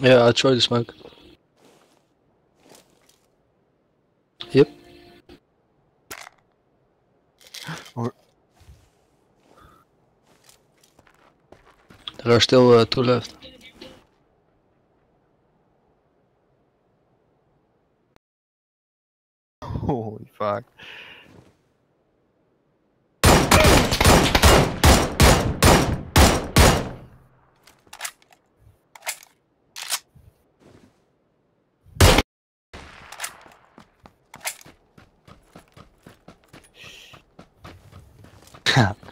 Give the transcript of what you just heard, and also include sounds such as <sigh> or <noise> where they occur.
Yeah, I tried to smoke. Yep. Or- There are still uh, two left. <laughs> Holy fuck. cap.